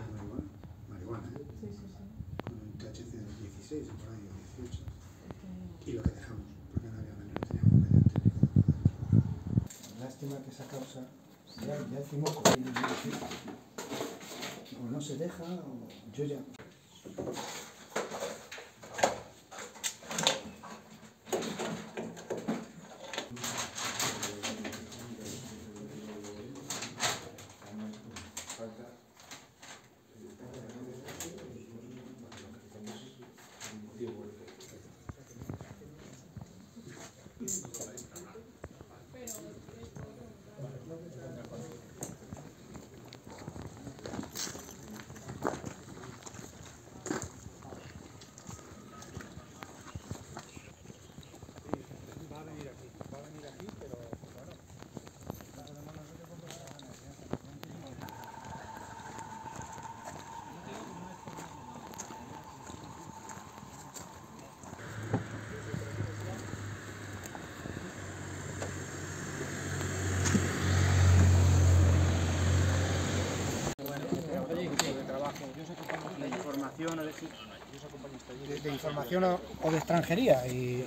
marihuana, marihuana ¿eh? sí, sí, sí. con un THC de 16 o por ahí, 18, y lo que dejamos, porque no había manera, teníamos medio técnico de poder Lástima que esa causa, ya, ya decimos, o no se deja, o yo ya... De información o, o de extranjería. Y